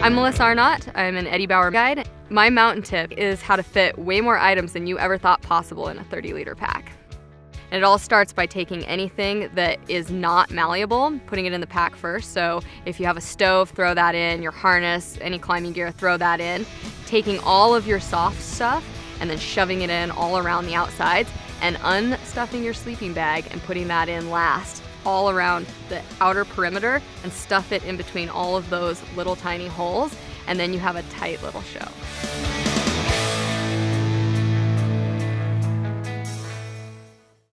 I'm Melissa Arnot. I'm an Eddie Bauer guide. My mountain tip is how to fit way more items than you ever thought possible in a 30 liter pack. And it all starts by taking anything that is not malleable, putting it in the pack first. So if you have a stove, throw that in, your harness, any climbing gear, throw that in. Taking all of your soft stuff and then shoving it in all around the outsides and unstuffing your sleeping bag and putting that in last all around the outer perimeter and stuff it in between all of those little tiny holes and then you have a tight little show.